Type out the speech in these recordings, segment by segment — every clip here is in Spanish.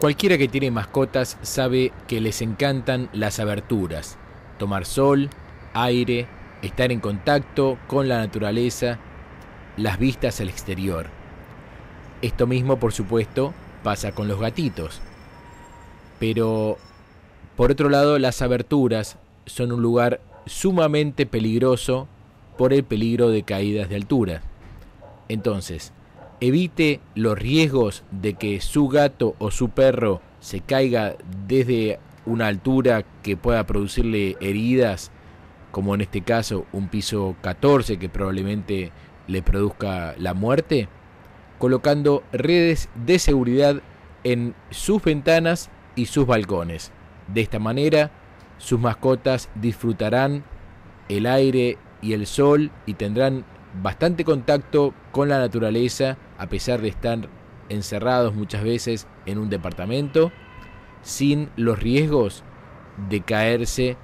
Cualquiera que tiene mascotas sabe que les encantan las aberturas, tomar sol, aire, estar en contacto con la naturaleza, las vistas al exterior. Esto mismo, por supuesto, pasa con los gatitos. Pero, por otro lado, las aberturas son un lugar sumamente peligroso por el peligro de caídas de altura. Entonces, evite los riesgos de que su gato o su perro se caiga desde una altura que pueda producirle heridas, como en este caso un piso 14 que probablemente le produzca la muerte, colocando redes de seguridad en sus ventanas y sus balcones. De esta manera, sus mascotas disfrutarán el aire y el sol y tendrán bastante contacto con la naturaleza a pesar de estar encerrados muchas veces en un departamento sin los riesgos de caerse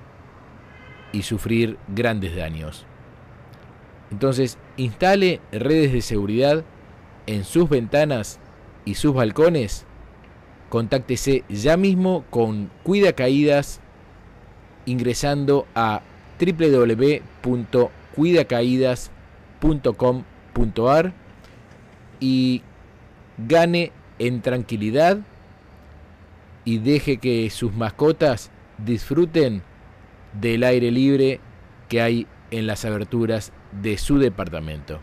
y sufrir grandes daños. Entonces, instale redes de seguridad en sus ventanas y sus balcones. Contáctese ya mismo con Cuida Caídas ingresando a www.cuidacaídas.com .com.ar y gane en tranquilidad y deje que sus mascotas disfruten del aire libre que hay en las aberturas de su departamento.